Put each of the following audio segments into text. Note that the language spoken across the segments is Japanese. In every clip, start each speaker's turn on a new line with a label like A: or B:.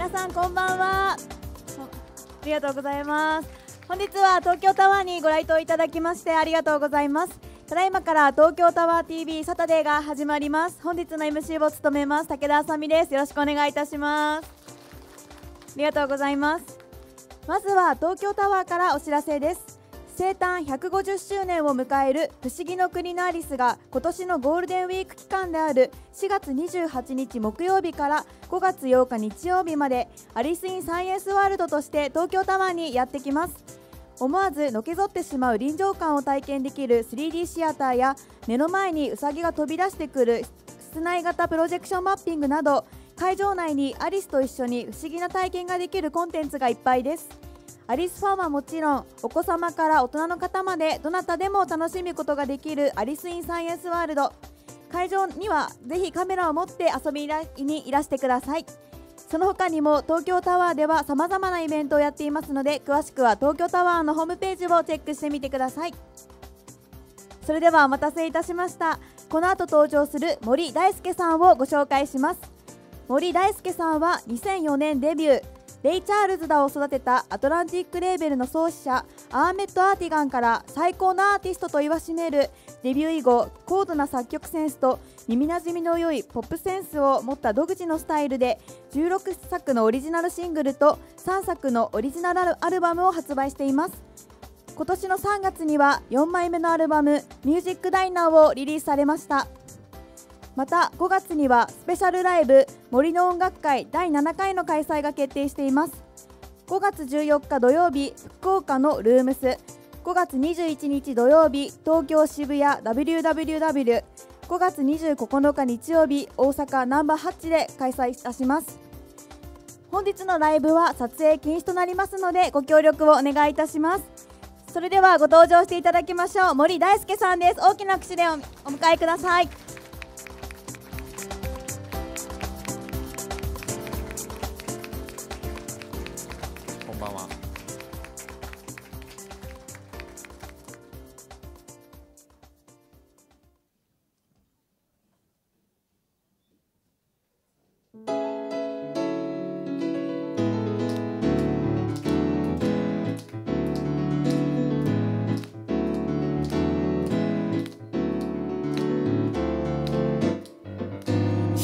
A: 皆さんこんばんは。ありがとうございます。本日は東京タワーにご来島いただきましてありがとうございます。ただいまから東京タワー TV サタデーが始まります。本日の MC を務めます武田あさみです。よろしくお願いいたします。ありがとうございます。まずは東京タワーからお知らせです。生誕150周年を迎える不思議の国のアリスが今年のゴールデンウィーク期間である4月28日木曜日から5月8日日曜日までアリス・イン・サイエンスワールドとして東京タワーにやってきます。思わずのけぞってしまう臨場感を体験できる 3D シアターや目の前にウサギが飛び出してくる室内型プロジェクションマッピングなど会場内にアリスと一緒に不思議な体験ができるコンテンツがいっぱいです。アリスファンはもちろんお子様から大人の方までどなたでも楽しむことができるアリス・イン・サイエンス・ワールド。会場にはぜひカメラを持って遊びにいらしてください。その他にも東京タワーではさまざまなイベントをやっていますので詳しくは東京タワーのホームページをチェックしてみてください。それではお待たせいたしました。この後登場する森大輔さんをご紹介します。森大輔さんは2004年デビュー。レイ・チャールズらを育てたアトランティックレーベルの創始者アーメット・アーティガンから最高のアーティストと言わしめるデビュー以後高度な作曲センスと耳なじみの良いポップセンスを持った独自のスタイルで16作のオリジナルシングルと3作のオリジナルアルバムを発売しています。今年の3月には4枚目のアルバム「ミュージックダイナーをリリースされました。また5月にはスペシャルライブ森の音楽会第7回の開催が決定しています。5月14日土曜日福岡のルームス5月21日土曜日東京渋谷 WWW5 月29日日曜日大阪ナンバーハッチで開催いたします。本日のライブは撮影禁止となりますのでご協力をお願いいたします。それではご登場していただきましょう森大輔さんです。大きな拍手でお迎えください。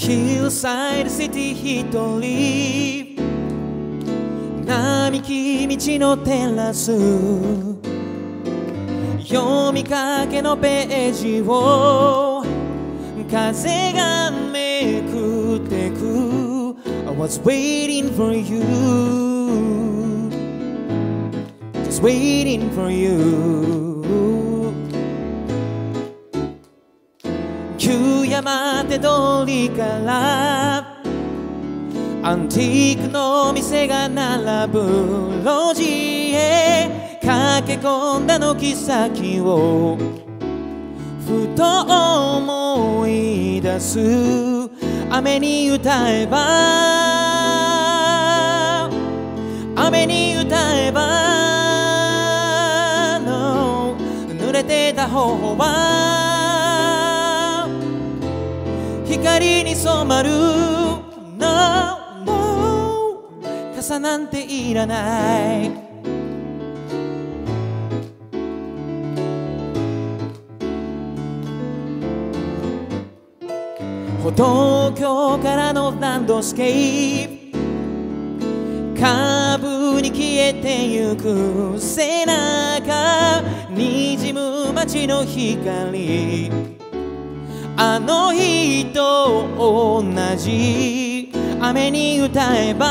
B: ヒルサイドシティ一人並木道のテラス読みかけのページを風がめくってく I was waiting for you Just waiting for you 山手通りからアンティークの店が並ぶ路地へ駆け込んだ軒先をふと思い出す雨に歌えば雨に歌えば、no、濡れてた頬は光に染まる。No 傘なんていらない。歩道橋からのランドスケープ。カーブに消えてゆく背中。にじむ街の光。あの日と同じ雨に歌えば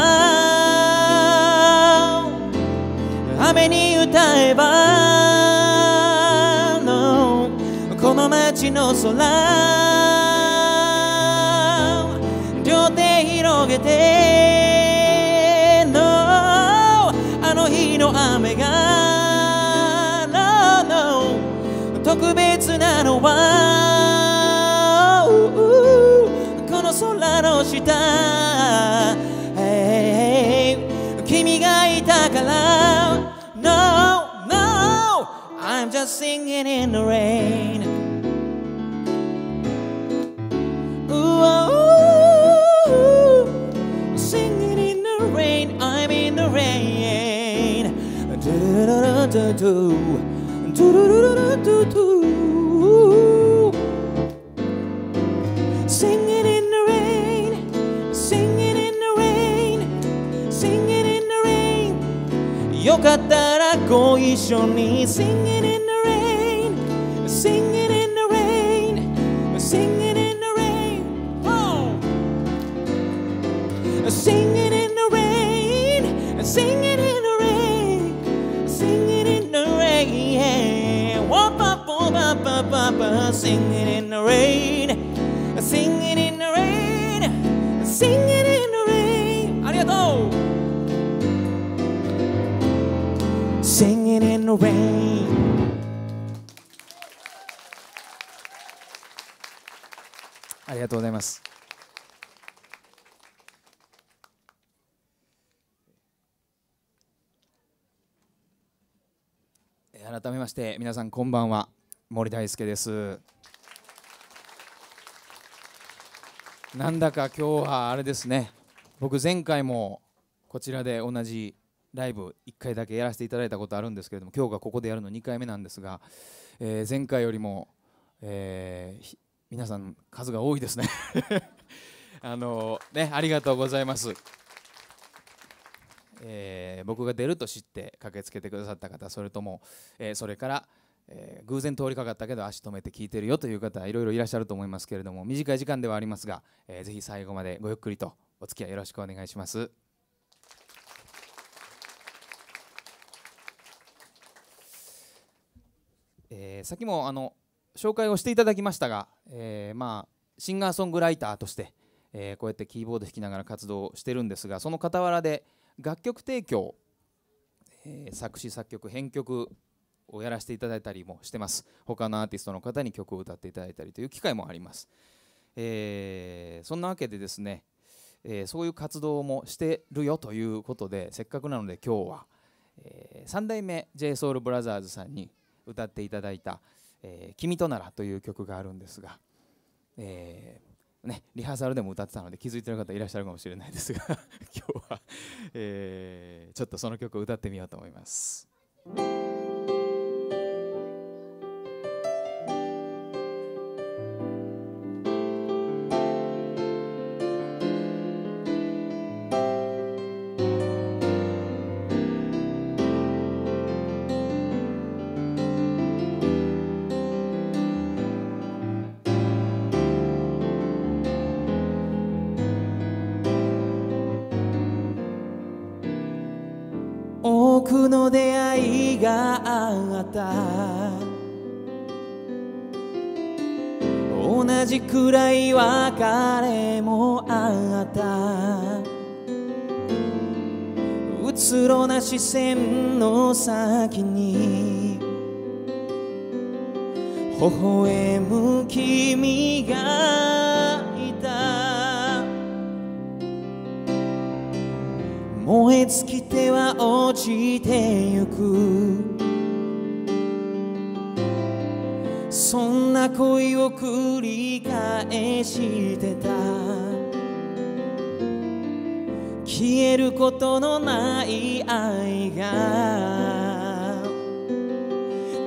B: 雨に歌えば、no、この街の空両手広げて、no、あの日の雨が、no、no、特別なのは空の下、hey、君がいたから No, no I'm just singing in the rain ooh, ooh, Singing in the rain I'm in the rain ドゥルルルルドゥドゥ よかったらご一緒に Singing in the rain Singing in the rain Singing in the rain oh. Singing in the rain Singing in the rain Singing in the rain Wop, wop, wop, wop, wop, wop, wop, Singing in the rain Singing rain ありがとうございます。えー改めまして皆さんこんばんは森大輔です。なんだか今日はあれですね。僕前回もこちらで同じライブ1回だけやらせていただいたことあるんですけれども今日がここでやるの2回目なんですが、えー前回よりも、えー皆さん数が多いですね あのねありがとうございます、えー僕が出ると知って駆けつけてくださった方それとも、えーそれから、えー偶然通りかかったけど足止めて聞いてるよという方いろいろいらっしゃると思いますけれども短い時間ではありますが、えーぜひ最後までごゆっくりとお付き合いよろしくお願いします。えーさっきもあの紹介をしていただきましたが、えーまあ、シンガーソングライターとして、えこうやってキーボード弾きながら活動してるんですがその傍らで楽曲提供、え作詞作曲編曲をやらせていただいたりもしてます。他のアーティストの方に曲を歌っていただいたりという機会もあります、えーそんなわけでですね、えーそういう活動もしてるよということでせっかくなので今日は、え3代目 JSOULBROTHERS さんに歌っていただいた「えー君となら」という曲があるんですが、えーね、リハーサルでも歌ってたので気づいてる方いらっしゃるかもしれないですが 今日は、えーちょっとその曲を歌ってみようと思います。多くの出会いがあった同じくらい別れもあった。うつろな視線の先に。微笑む君がいた。燃え尽は落ちてゆく。そんな恋を繰り返してた。消えることのない愛が。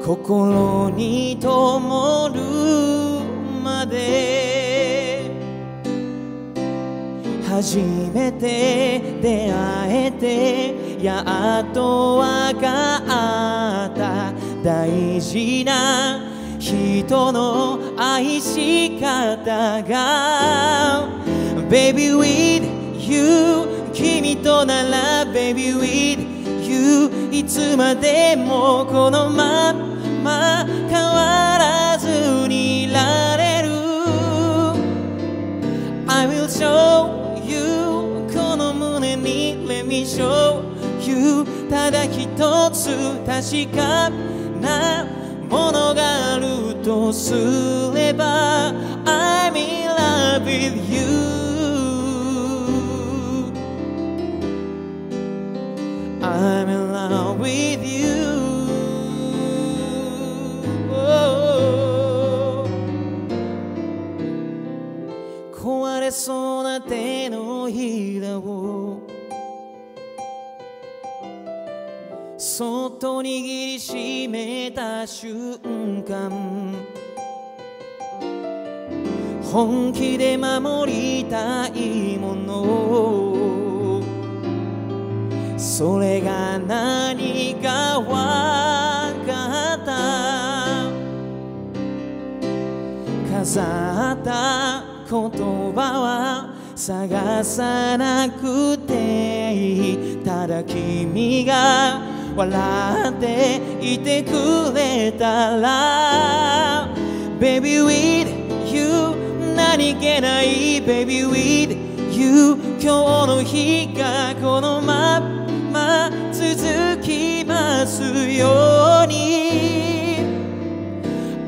B: 心に灯るまで。初めて出会えてやっとわかった大事な人の愛し方が Baby with you 君となら Baby with you いつまでもこのまま変わらずにいられる I will show you この胸に Let me show ただ一つ確かなものがあるとすれば I'm in love with you I'm in love with you oh 壊れそうな手のひらを
C: そっと握りしめた瞬間。本気で守りたいもの。それが何かわかった。飾った言葉は探さなくていい。ただ君が笑っていてくれたら Baby with you 何気ない Baby with you 今日の日がこのまま続きますように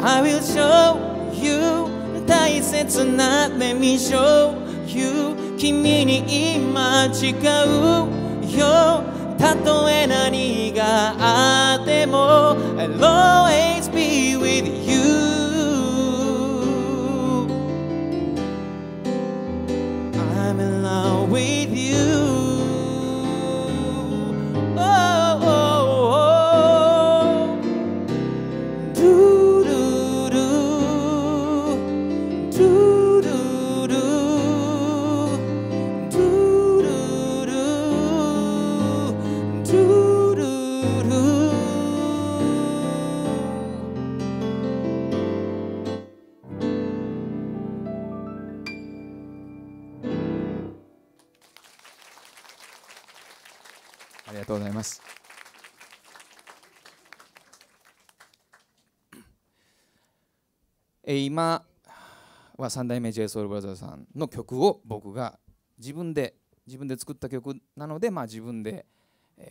C: I will show you 大切な Let me show you 君に今誓うよたとえ何があっても I'll always be with you
B: ありがとうございます。え今は三代目 JSOULBROTHER さんの曲を僕が自分で自分で作った曲なので、まあ、自分で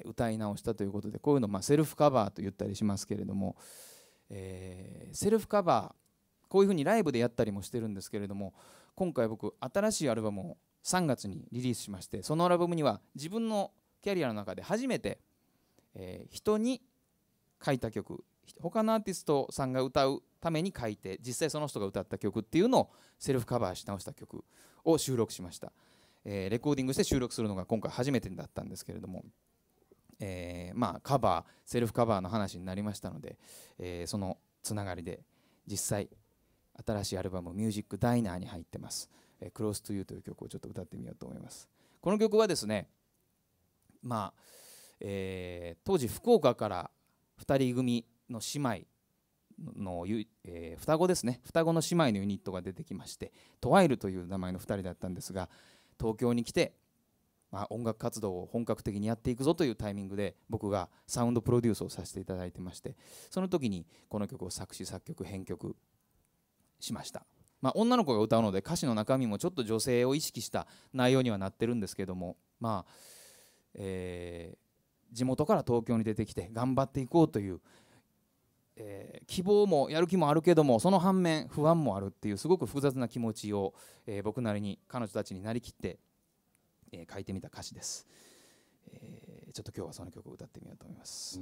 B: 歌い直したということでこういうのまセルフカバーと言ったりしますけれども、えーセルフカバーこういうふうにライブでやったりもしてるんですけれども今回僕新しいアルバムを3月にリリースしましてそのアルバムには自分のキャリアの中で初めて、えー人に書いた曲他のアーティストさんが歌うために書いて実際その人が歌った曲っていうのをセルフカバーし直した曲を収録しました、えーレコーディングして収録するのが今回初めてだったんですけれども、えまあカバーセルフカバーの話になりましたので、えーそのつながりで実際新しいアルバム「ミュージックダイナーに入ってます「えー Close to You」という曲をちょっと歌ってみようと思います。この曲はですねまあ、えー当時福岡から2人組の姉妹のゆ、えー双子ですね。双子の姉妹のユニットが出てきましてトワイルという名前の2人だったんですが東京に来て、まあ、音楽活動を本格的にやっていくぞというタイミングで僕がサウンドプロデュースをさせていただいてましてその時にこの曲を作詞作曲編曲しました、まあ、女の子が歌うので歌詞の中身もちょっと女性を意識した内容にはなってるんですけどもまあ、えー地元から東京に出てきて頑張っていこうという、えー希望もやる気もあるけどもその反面不安もあるっていうすごく複雑な気持ちを、えー僕なりに彼女たちになりきって、えー書いてみた歌詞です、えーちょっと今日はその曲を歌ってみようと思います。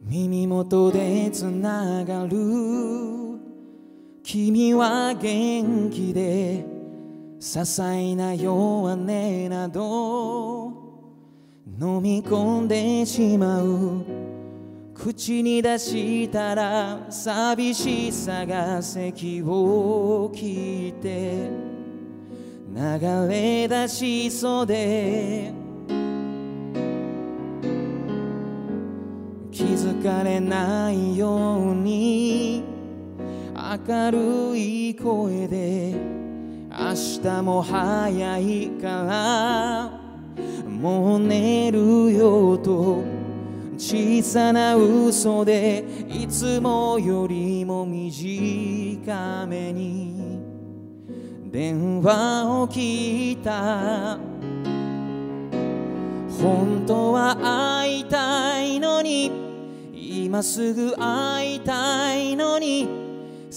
B: 耳元でつながる君は元気で些細な弱音など飲み込んでしまう。口に出したら寂しさが咳を切って流れ出しそうで気づかれないように明るい声で明日も早いからもう寝るよと小さな嘘でいつもよりも短めに。電話を聞いた。本当は会いたいのに。今すぐ会いたいのに。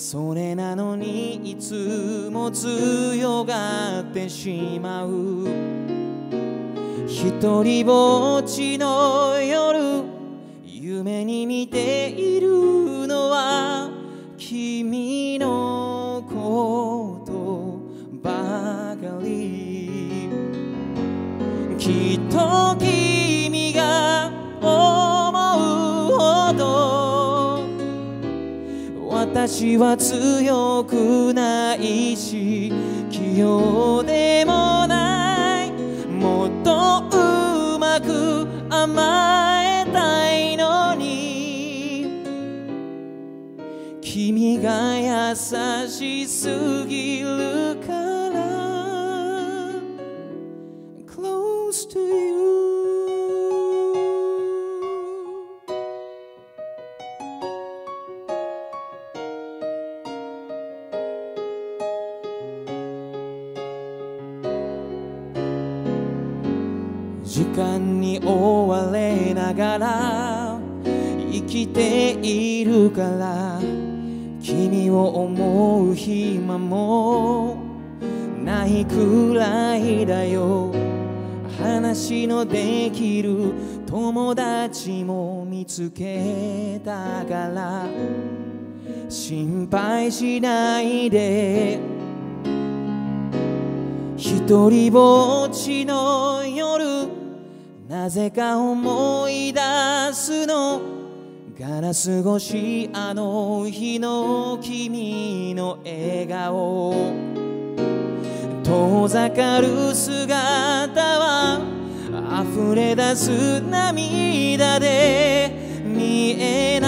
B: それなのにいつも強がってしまう。一人ぼっちの夜夢に見ているのは君のことばかり。きっと君私は強くないし器用でもない。もっとうまく甘えたいのに。君が優しすぎるから。Close to you. 時間に追われながら生きているから君を思う暇もないくらいだよ。話のできる友達も見つけたから心配しないで。一人ぼっちのなぜか思い出すのガラス越しあの日の君の笑顔。遠ざかる姿は溢れ出す涙で見え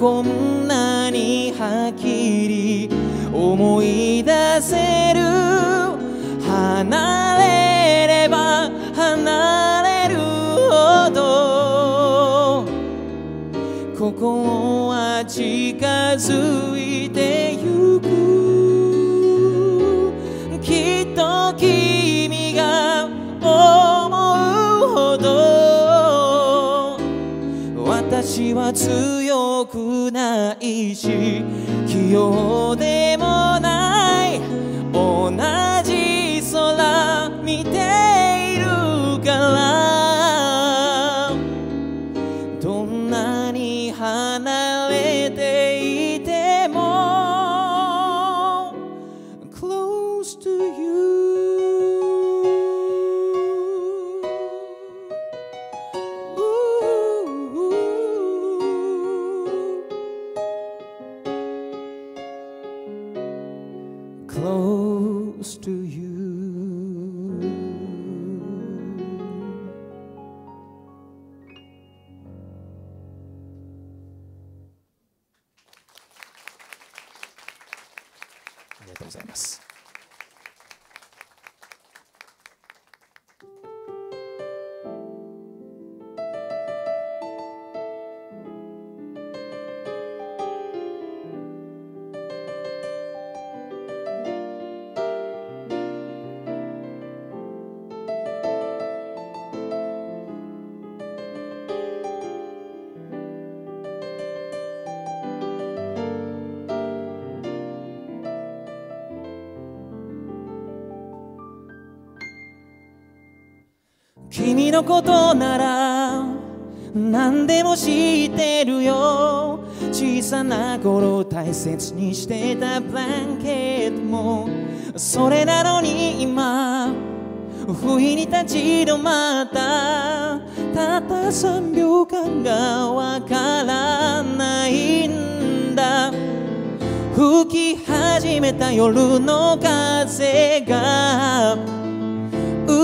B: こんなにはっきり思い出せる離れれば離れるほど。ここは近づいてゆく。きっと君が思うほど。私は強くないし器用でもない君のことなら何でも知ってるよ。小さな頃大切にしてたブランケットも。それなのに今不意に立ち止まったたった3秒間がわからないんだ。吹き始めた夜の風が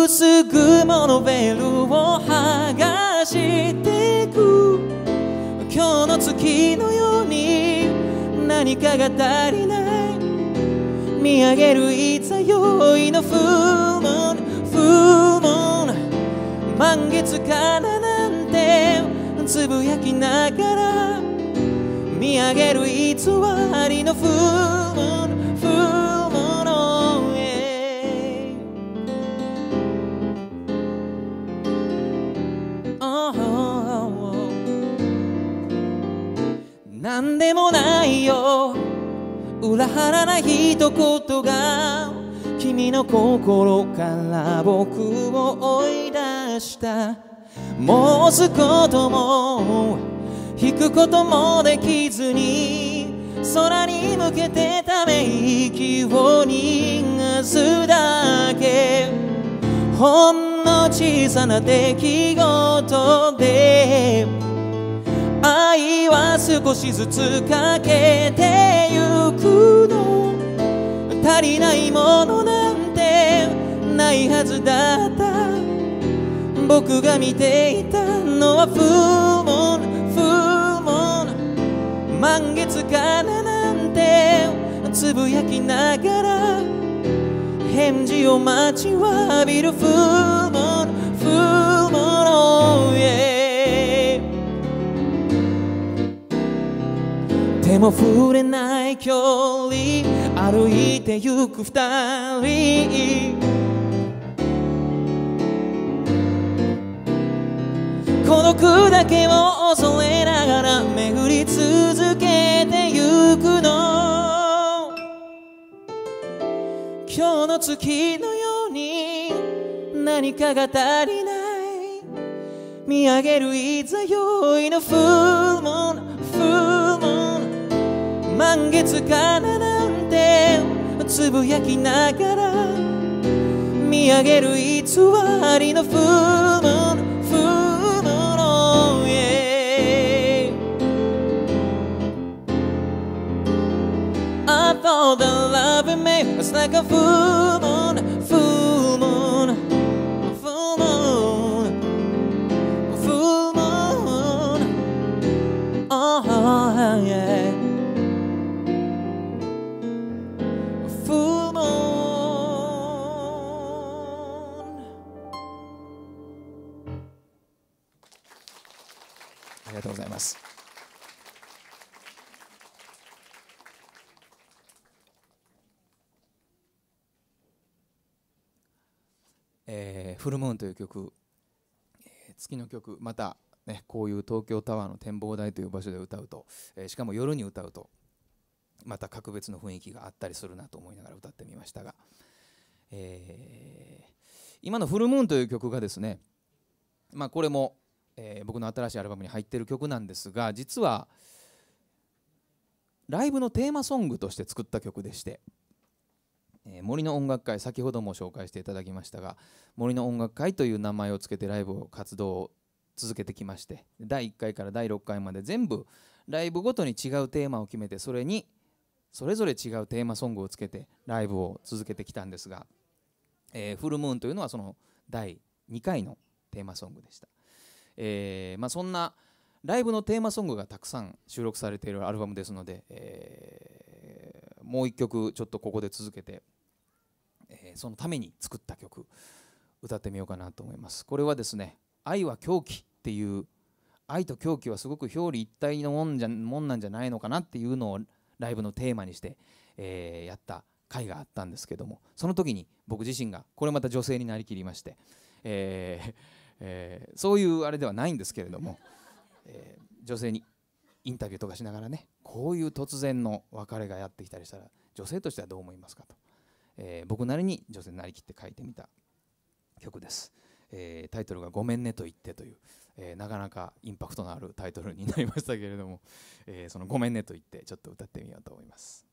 B: 薄雲のベルを剥がしてく。今日の月のように何かが足りない。見上げるいざよいのフーモンフーモン満月かななんてつぶやきながら見上げる偽りのフーモンなんでもないよ。裏腹な一言が君の心から僕を追い出した。もうすことも引くこともできずに空に向けてため息を逃がすだけ。ほんの小さな出来事で愛は少しずつかけてゆくの足りないものなんてないはずだった僕が見ていたのはフーモンフーモン満月かななんてつぶやきながら返事を待ちわびるフーモンフーモン oh yeah 手も触れない距離歩いてゆく二人。孤独だけを恐れながら巡り続けてゆくの。今日の月のように何かが足りない。見上げるいざよいのフルモンフルモン満月かななんてつぶやきながら見上げる偽りのフルモンフルモン oh yeah I thought that love in me was like a full moon,
D: フルムーンという曲、えー月の曲また、ね、こういう東京タワーの展望台という場所で歌うと、えーしかも夜に歌うとまた格別の雰囲気があったりするなと思いながら歌ってみましたが、えー今の「フルムーン」という曲がですね、まあ、これも、えー僕の新しいアルバムに入っている曲なんですが実はライブのテーマソングとして作った曲でして、え森の音楽会先ほども紹介していただきましたが森の音楽会という名前をつけてライブを活動を続けてきまして第1回から第6回まで全部ライブごとに違うテーマを決めてそれにそれぞれ違うテーマソングをつけてライブを続けてきたんですが、えーフルムーンというのはその第2回のテーマソングでした。えーまあ、そんなライブのテーマソングがたくさん収録されているアルバムですので、えーもう一曲ちょっとここで続けて、そのために作った曲歌ってみようかなと思います。これはですね「愛は狂気」っていう愛と狂気はすごく表裏一体のもんじゃもんなんじゃないのかなっていうのをライブのテーマにして、えーやった回があったんですけどもその時に僕自身がこれまた女性になりきりまして、えーえーそういうあれではないんですけれども、えー女性にインタビューとかしながらねこういう突然の別れがやってきたりしたら女性としてはどう思いますかと、えー僕なりに女性になりきって書いてみた曲です、えータイトルが「ごめんねと言って」という、えーなかなかインパクトのあるタイトルになりましたけれども、えーその「ごめんねと言って」ちょっと歌ってみようと思います。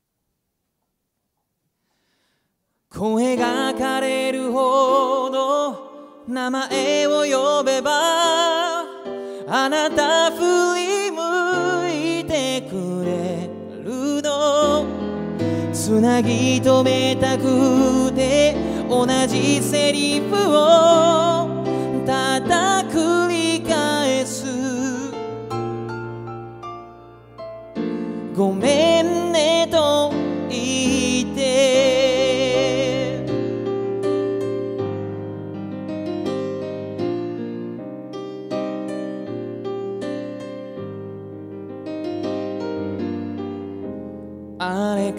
B: 声が枯れるほど名前を呼べばあなた振り向いてくれ。つなぎ止めたくて同じセリフをただ繰り返す。ごめんねと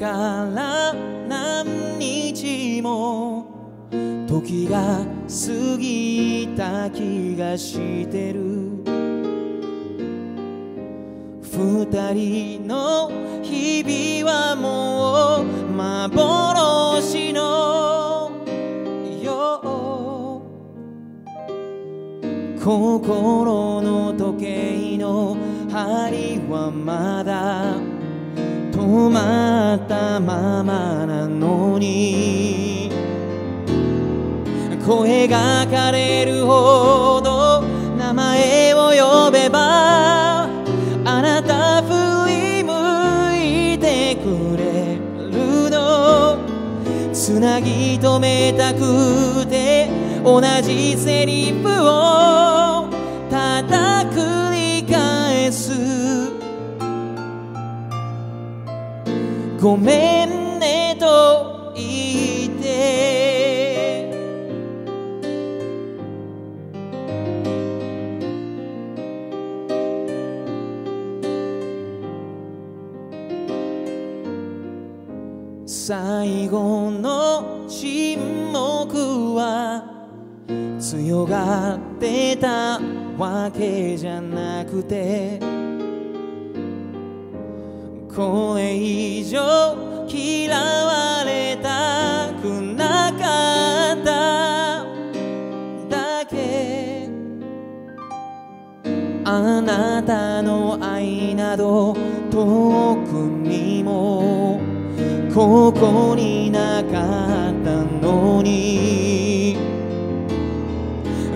B: から何日も時が過ぎた気がしてる。二人の日々はもう幻のよう。心の時計の針はまだ。止まったままなのに。声がかれるほど名前を呼べばあなた振り向いてくれるの。つなぎ止めたくて同じセリフをごめんねと言って。最後の沈黙は強がってたわけじゃなくて。これ以上嫌われたくなかった。だけあなたの愛など遠くにもここになかったのに。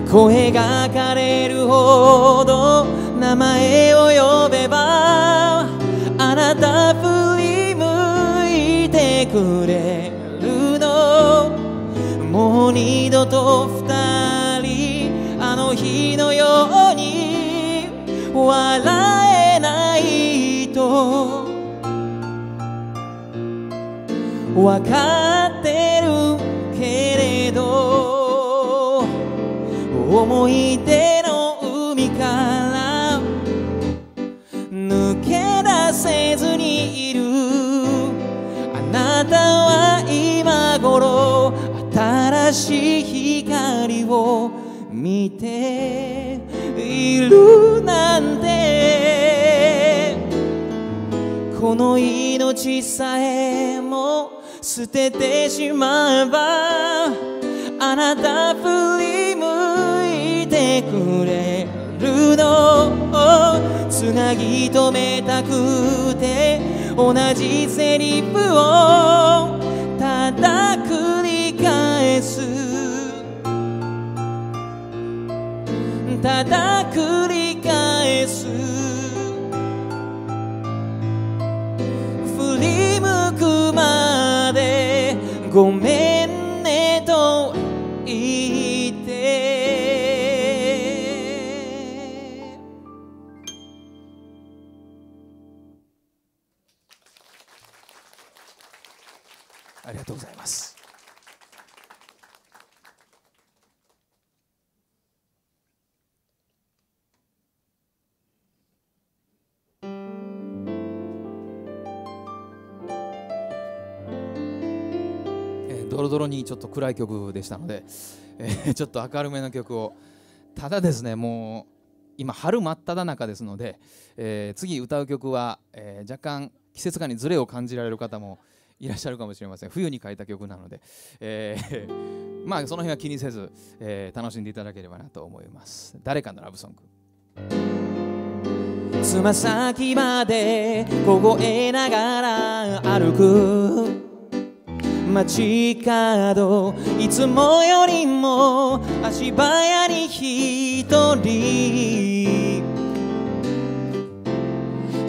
B: 声がかれるほど名前を呼べば笑えないと。わかってるけれど思い出の海から抜け出せずにいる。あなたは今頃新しい光を見ている。命さえも捨ててしまえばあなた振り向いてくれるの。をつなぎ止めたくて同じセリフをただ繰り返す。ただ繰り返す。
D: ちょっと暗い曲でしたので、えー ちょっと明るめの曲を。ただですねもう今春真っ只中ですので、えー次歌う曲は、えー若干季節感にズレを感じられる方もいらっしゃるかもしれません。冬に書いた曲なので、えー まあその辺は気にせず、えー楽しんでいただければなと思います。誰かのラブソング。
B: つま先まで凍えながら歩く。街角いつもよりも足早に一人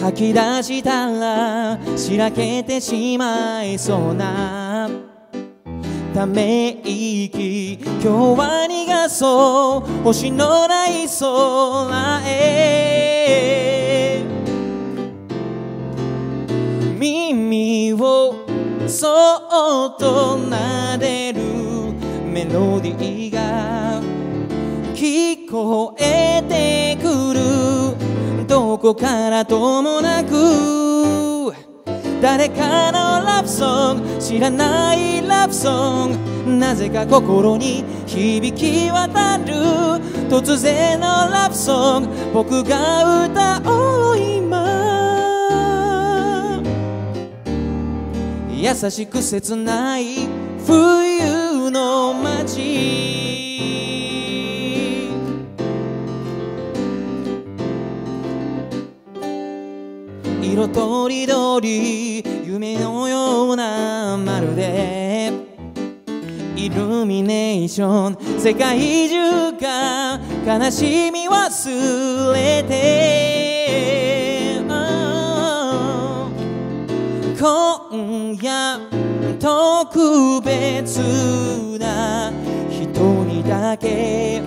B: 吐き出したらしらけてしまいそうな。ため息今日は逃がそう。星のない空へ。耳をそっと撫でるメロディーが聞こえてくるどこからともなく誰かのラブソング知らないラブソングなぜか心に響き渡る突然のラブソング僕が歌おう今優しく切ない冬の街。色とりどり夢のようなまるで。イルミネーション世界中が悲しみ忘れて。今夜特別な人にだけ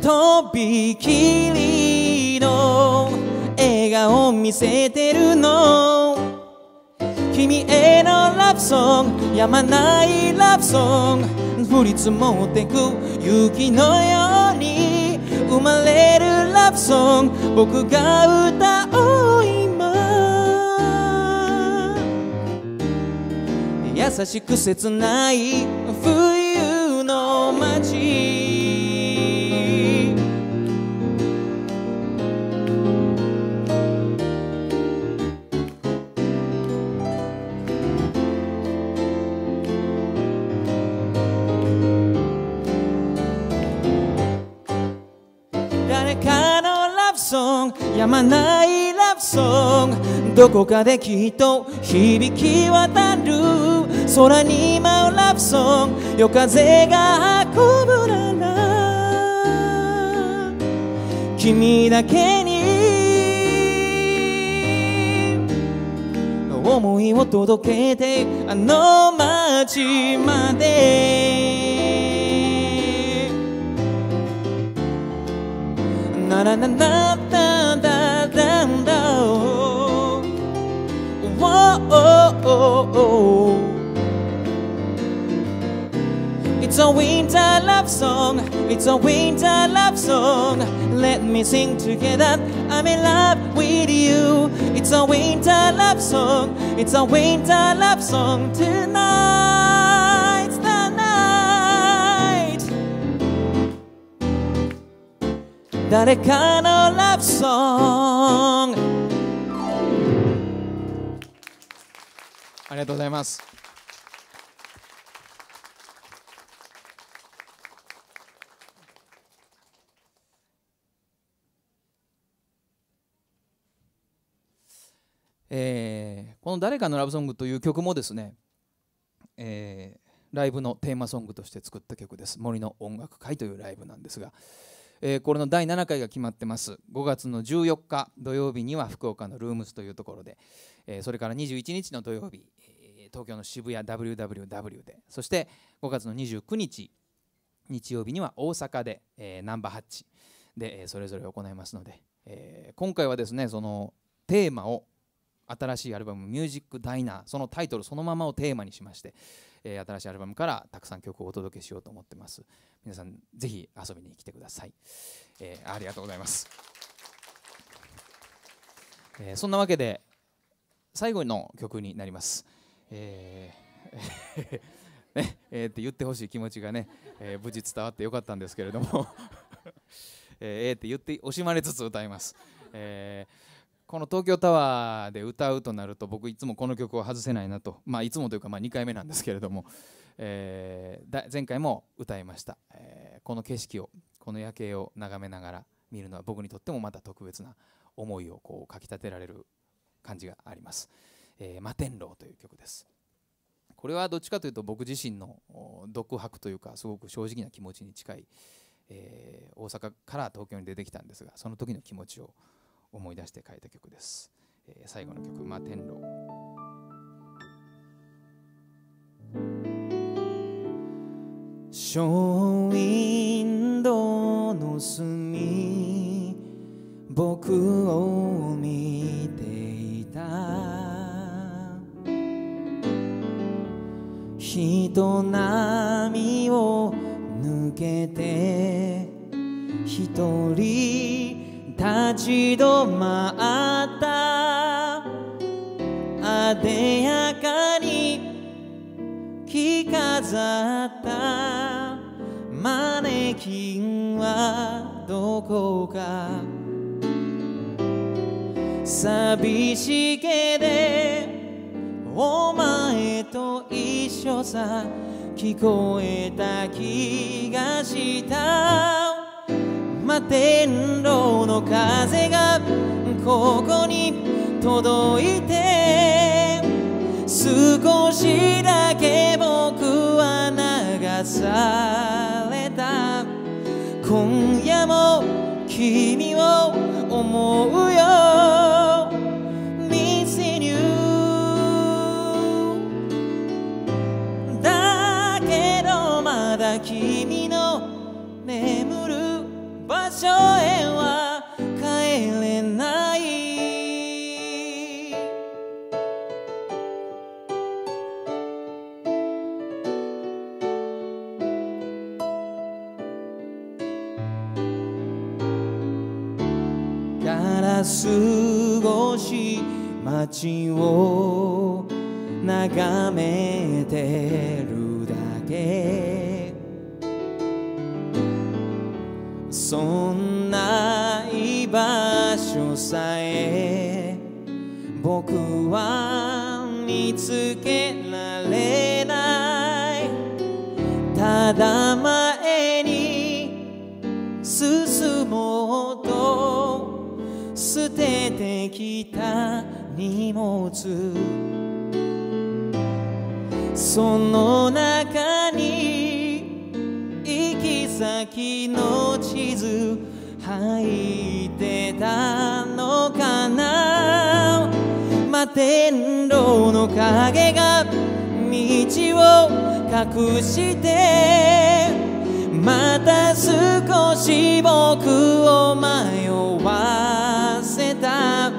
B: とびきりの笑顔見せてるの。君へのラブソングやまないラブソング降り積もってく雪のように生まれるラブソング。僕が歌優しく切ない冬の街。誰かのラブソングやまないラブソングどこかできっと響き渡る。空に舞うラブソング夜風が運ぶなら君だけに思いを届けてあの街まで。ならななだだだんだおおおお。It's a winter love song It's a winter love song Let me sing together I'm in love with you It's a winter love song It's a winter love song Tonight's the night 誰かのラブソング
D: ありがとうございます えーこの「誰かのラブソング」という曲もですね、えーライブのテーマソングとして作った曲です。森の音楽会というライブなんですが、えーこれの第7回が決まってます。5月の14日土曜日には福岡のルームスというところで、えーそれから21日の土曜日、え東京の渋谷 WWW でそして5月の29日日曜日には大阪で、えーナンバーハッチで、えーそれぞれ行いますので、えー今回はですねそのテーマを新しいアルバム「ミュージックダイナーそのタイトルそのままをテーマにしまして、えー新しいアルバムからたくさん曲をお届けしようと思ってます。皆さんぜひ遊びに来てください、えーありがとうございます、えーそんなわけで最後の曲になります、えー ねえーって言ってほしい気持ちがね、えー無事伝わってよかったんですけれども。えーえーって言って惜しまれつつ歌います、えーこの東京タワーで歌うとなると僕いつもこの曲を外せないなと。まあいつもというかまあ2回目なんですけれども、えー前回も歌いました、えーこの景色をこの夜景を眺めながら見るのは僕にとってもまた特別な思いをこうかきたてられる感じがあります「えー摩天楼」という曲です。これはどっちかというと僕自身の独白というかすごく正直な気持ちに近い、えー大阪から東京に出てきたんですがその時の気持ちを思い出して書いた曲です、えー最後の曲「摩天楼」
B: ショーウィンドの隅僕を見ていた。人波を抜けて一人立ち止まった。あでやかに着飾った。マネキンはどこか。寂しげでお前と一緒さ。聞こえた気がした。摩天楼の風がここに届いて少しだけ僕は流された。今夜も君を思うよ。所へは帰れない。ガラス越し街をただ前に進もうと捨ててきた荷物。その中に行き先の地図入ってたのかな。摩天楼の影が道を隠してまた少し僕を迷わせた。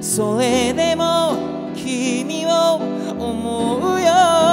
B: それでも君を思うよ。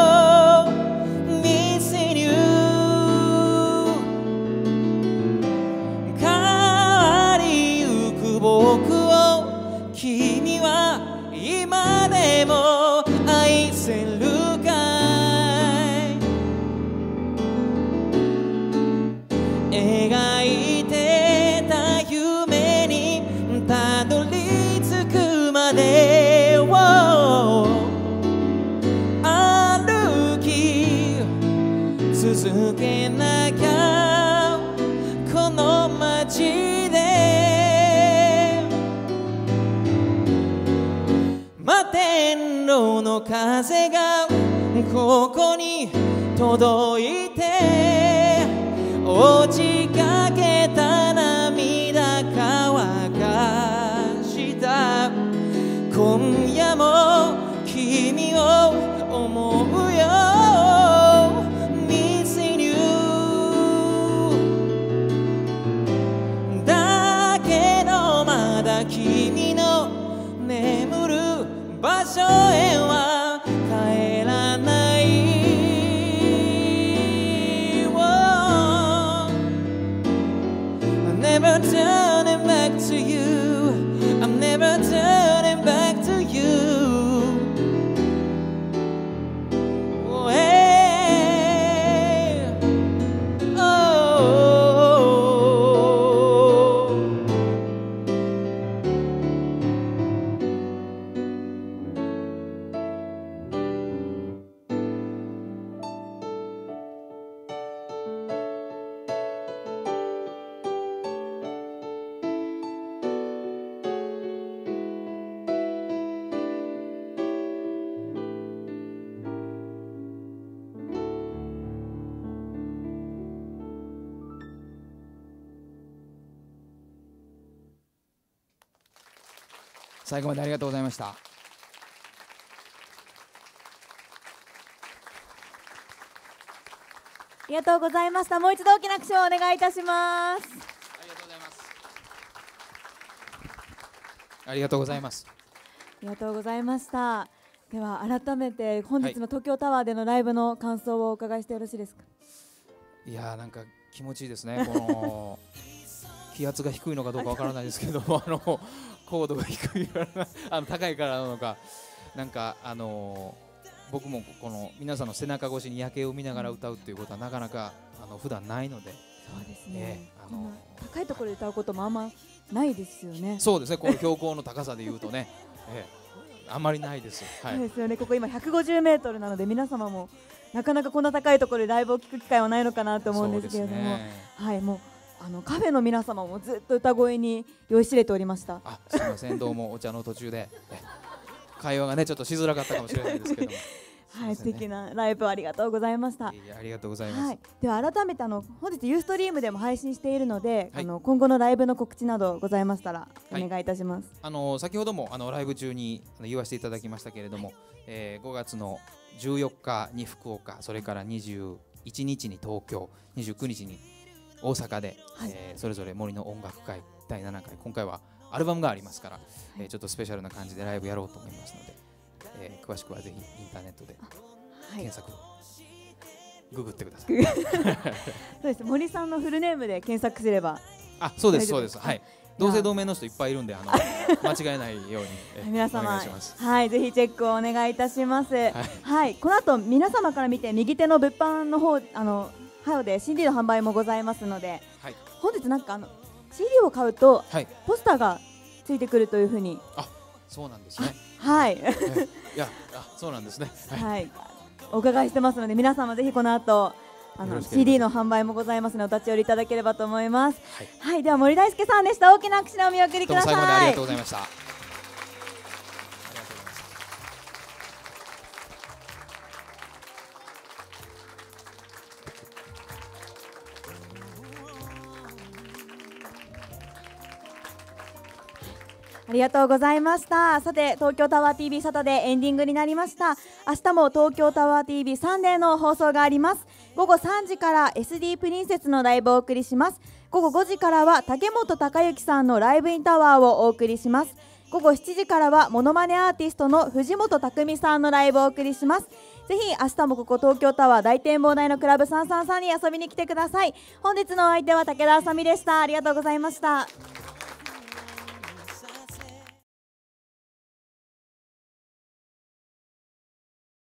B: 風がここに届いて落ち
D: 最後までありがとうございました。
A: ありがとうございました。もう一度大きな拍手をお願いいたします。
D: ありがとうございます。ありがとうございます
A: ありがとうございました。では改めて本日の東京タワーでのライブの感想をお伺いしてよろしいですか、
D: いやーなんか気持ちいいですね。この 気圧が低いのかどうかわからないですけどあの高度が低いから あの高いからなのか。なんかあの僕もこの皆さんの背中越しに夜景を見ながら歌うっていうことはなかなかあの普段ないので。
A: そうです
D: ね。
A: ね、
D: あの
A: 高いところで歌うこともあんまないですよね。
D: そうですね。この標高の高さで言うとね、ええ、あんまりないです。はい。
A: そうですよね。ここ今150メートルなので皆様もなかなかこんな高いところでライブを聴く機会はないのかなと思うんですけれども、
D: ね。
A: はいもうああのカフェの皆様もずっと歌声に酔いしれておりました。
B: あすみません。どうもお茶の途中で。え会話がねちょっとしづらかったかもしれないですけども。
A: はい、
B: ね
A: 敵なライブありがとうございました。
B: いえいえありがとうございます、
A: はい、では改めてあの本日ユーストリームでも配信しているので、
B: はい。
A: あの今後のライブの告知などございましたらお
B: はい。
A: 願いいたします。
B: あの先ほどもあのライブ中に言わせていただきましたけれども、えー5月の14日に福岡それから21日に東京29日に大阪で、
A: はい。
B: えーそれぞれ森の音楽会第7回今回はアルバムがありますから、えーちょっとスペシャルな感じでライブやろうと思いますので、えー詳しくはぜひインターネットで
A: はい。
B: 検、索、ググってください。
A: そうです。森さんのフルネームで検索すれば、
B: あそうですそうではい。同姓同名の人いっぱいいるんであの 間違えないように、
A: 皆様
B: 願いします。
A: はいぜひチェックをお願いいたします。はい、この後皆様から見て右手の物販の方あの方で CD の販売もございますので、
B: はい。
A: 本日なんかあの CD を買うと
B: はい。
A: ポスターがついてくるというふうに。
B: そうなんですね。
A: はい。
B: えーいやあそうなんですね。はい。
A: はい、お伺いしてますので皆様ぜひこの後あの CD の販売もございますのでお立ち寄りいただければと思います。
B: はい。
A: はい。では森大輔さんでした。大きな拍手でお見送りください。
B: 最後までありがとうございました。
A: ありがとうございました。さて東京タワー TV サタデーエンディングになりました。明日も東京タワー TV サンデーの放送があります。午後3時から SD プリンセスのライブをお送りします。午後5時からは竹本孝之さんのライブインタワーをお送りします。午後7時からはモノマネアーティストの藤本匠さんのライブをお送りします。ぜひ明日もここ東京タワー大展望台のクラブ333に遊びに来てください。本日のお相手は武田あさみでした。ありがとうございました。